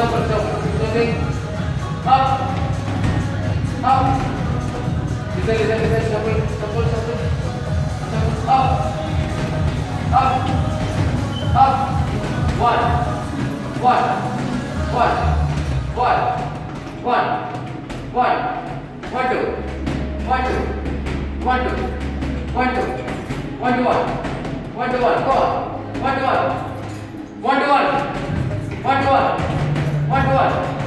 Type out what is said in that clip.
बच्चों बच्चों बच्चों से अप अप इधर इधर इधर सब सब सब सब up up up one one one one one one one two one two one two one two one two one one two one go on one to one pode.